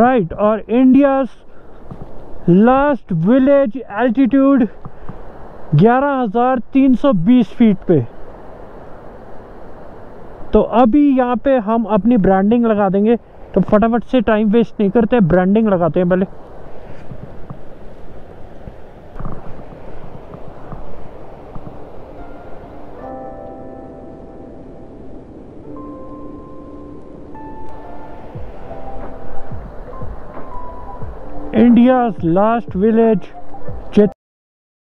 Right और India last village altitude 11,320 feet पे। तो अभी यहाँ पे हम अपनी ब्रांडिंग लगा देंगे। तो फटाफट से टाइम वेस्ट नहीं करते ब्रांडिंग लगाते हैं पहले। India's last village